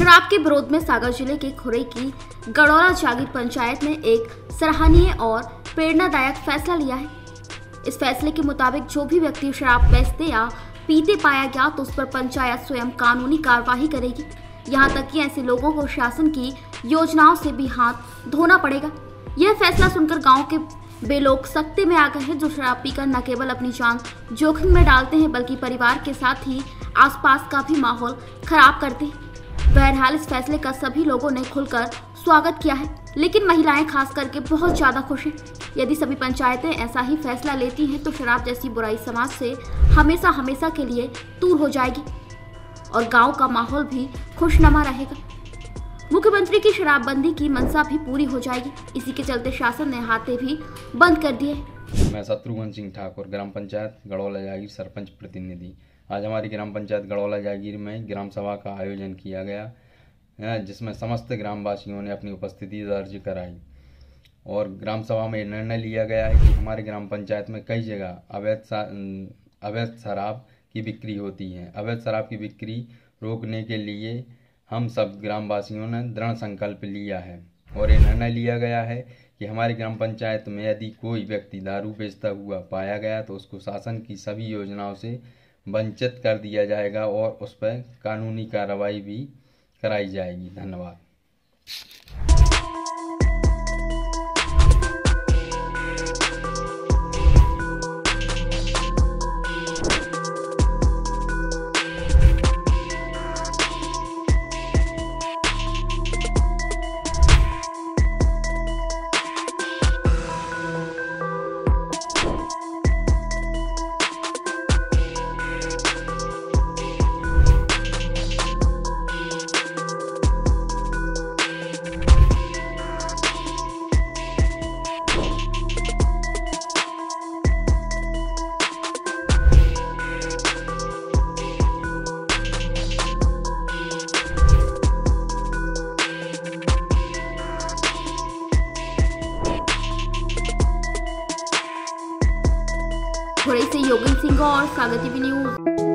शराब के विरोध में सागर ज़िले के खुरई की गड़ौला जागीर पंचायत ने एक सराहनीय और प्रेरणादायक फैसला लिया है। इस फैसले के मुताबिक जो भी व्यक्ति शराब बेचते या पीते पाया गया तो उस पर पंचायत स्वयं कानूनी कार्यवाही करेगी। यहाँ तक कि ऐसे लोगों को शासन की योजनाओं से भी हाथ धोना पड़ेगा। यह फैसला सुनकर गाँव के वे लोग सख्ते में आ गए हैं, जो शराब पीकर न केवल अपनी जान जोखिम में डालते हैं, बल्कि परिवार के साथ ही आसपास का भी माहौल खराब करते हैं। बहरहाल इस फैसले का सभी लोगों ने खुलकर स्वागत किया है। लेकिन महिलाएँ खास करके बहुत ज़्यादा खुश हैं। यदि सभी पंचायतें ऐसा ही फैसला लेती हैं तो शराब जैसी बुराई समाज से हमेशा हमेशा के लिए दूर हो जाएगी। और गाँव का माहौल भी खुशनुमा रहेगा। मुख्यमंत्री की शराबबंदी की मंशा भी पूरी हो जाएगी। इसी के चलते शासन ने हाथे भी बंद कर दिए मैं शत्रुघ्न सिंह ठाकुर, ग्राम पंचायत गड़ौला जागीर सरपंच, प्रतिनिधि। आज हमारी ग्राम पंचायत गढ़ौला जागीर में ग्राम सभा का आयोजन किया गया जिसमें समस्त ग्रामवासियों ने अपनी उपस्थिति दर्ज कराई। और ग्राम सभा में निर्णय लिया गया है कि हमारे ग्राम पंचायत में कई जगह अवैध अवैध शराब की बिक्री होती है। अवैध शराब की बिक्री रोकने के लिए हम सब ग्रामवासियों ने दृढ़ संकल्प लिया है। और ये निर्णय लिया गया है कि हमारी ग्राम पंचायत में यदि कोई व्यक्ति दारू बेचता हुआ पाया गया तो उसको शासन की सभी योजनाओं से वंचित कर दिया जाएगा और उस पर कानूनी कार्रवाई भी कराई जाएगी। धन्यवाद। थोड़े से योगेंद्र सिंह और सागर टीवी न्यूज़